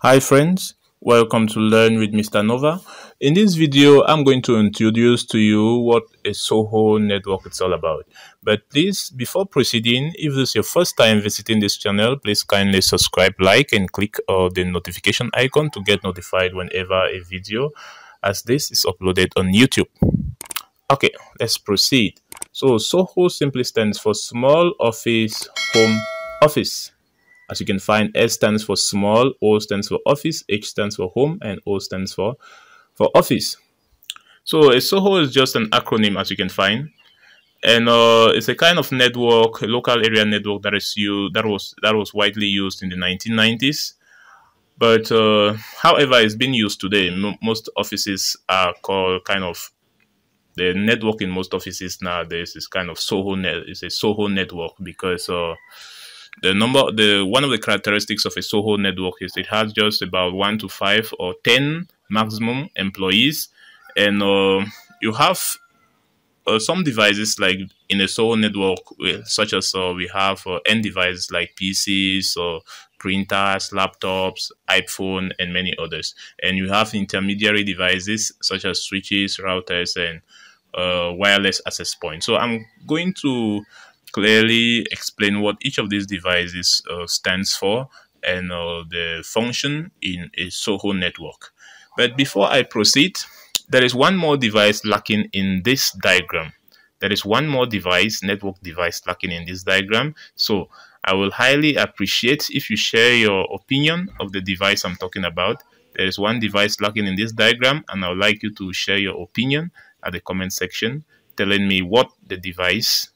Hi friends, welcome to Learn with Mr. Nova. In this video, I'm going to introduce to you what a Soho network is all about. But please, before proceeding, if this is your first time visiting this channel, please kindly subscribe, like, and click uh, the notification icon to get notified whenever a video as this is uploaded on YouTube. Okay, let's proceed. So Soho simply stands for Small Office Home Office. As you can find, S stands for small, O stands for office, H stands for home, and O stands for, for office. So a SOHO is just an acronym, as you can find, and uh, it's a kind of network, a local area network that is used, that was that was widely used in the 1990s. But uh, however, it's been used today. most offices are called kind of the network in most offices nowadays is kind of Soho net. It's a Soho network because. Uh, the number the one of the characteristics of a soho network is it has just about one to five or ten maximum employees. And uh, you have uh, some devices like in a soho network such as uh, we have uh, end devices like pcs or printers laptops iphone and many others. And you have intermediary devices such as switches routers and uh, wireless access points. So i'm going to clearly explain what each of these devices uh, stands for and uh, the function in a Soho network. But before I proceed, there is one more device lacking in this diagram. There is one more device, network device lacking in this diagram. So I will highly appreciate if you share your opinion of the device I'm talking about. There is one device lacking in this diagram and I would like you to share your opinion at the comment section telling me what the device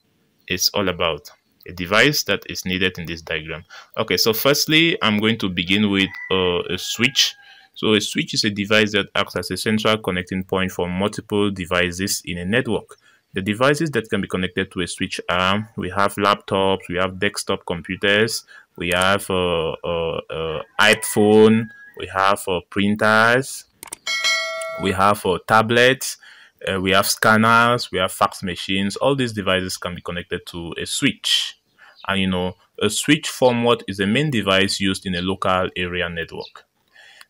is all about a device that is needed in this diagram. Okay so firstly i'm going to begin with uh, a switch. So a switch is a device that acts as a central connecting point for multiple devices in a network. The devices that can be connected to a switch are we have laptops we have desktop computers we have uh, uh, uh iphone we have uh, printers we have uh, tablets uh, we have scanners, we have fax machines. All these devices can be connected to a switch. And you know, a switch form what is a main device used in a local area network.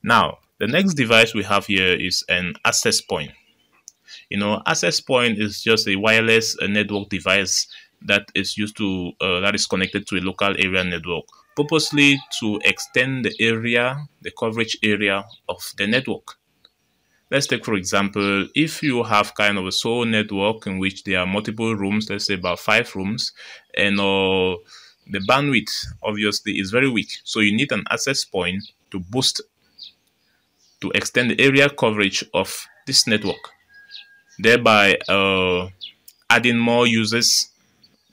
Now, the next device we have here is an access point. You know, access point is just a wireless uh, network device that is used to uh, that is connected to a local area network purposely to extend the area, the coverage area of the network. Let's take, for example, if you have kind of a Soho network in which there are multiple rooms, let's say about five rooms, and uh, the bandwidth obviously is very weak. So you need an access point to boost, to extend the area coverage of this network, thereby uh, adding more users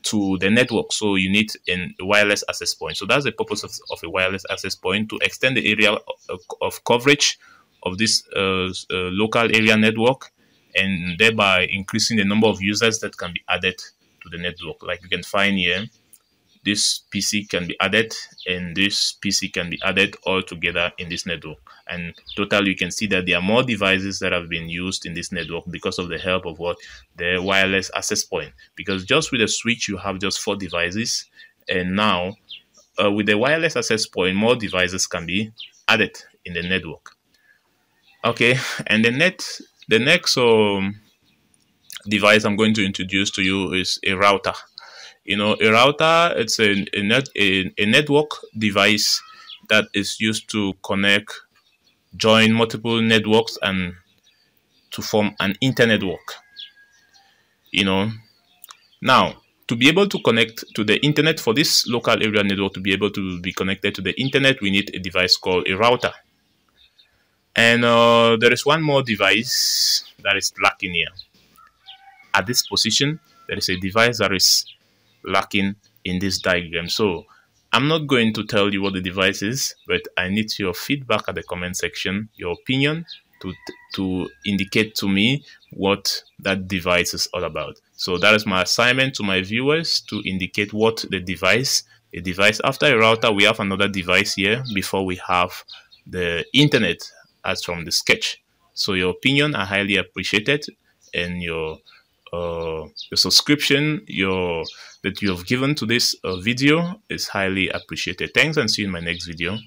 to the network. So you need a wireless access point. So that's the purpose of, of a wireless access point to extend the area of, of coverage of this uh, uh, local area network and thereby increasing the number of users that can be added to the network. Like you can find here, this PC can be added and this PC can be added all together in this network. And total, you can see that there are more devices that have been used in this network because of the help of what the wireless access point. Because just with a switch, you have just four devices. And now uh, with the wireless access point, more devices can be added in the network okay and the next the next um, device i'm going to introduce to you is a router. You know a router it's a, a net a, a network device that is used to connect join multiple networks and to form an internet network you know. Now to be able to connect to the internet for this local area network to be able to be connected to the internet we need a device called a router and uh, there is one more device that is lacking here. At this position, there is a device that is lacking in this diagram. So I'm not going to tell you what the device is, but I need your feedback at the comment section, your opinion to, to indicate to me what that device is all about. So that is my assignment to my viewers to indicate what the device, a device after a router, we have another device here before we have the internet as from the sketch. So your opinion are highly appreciated and your uh, your subscription your that you have given to this uh, video is highly appreciated. Thanks and see you in my next video.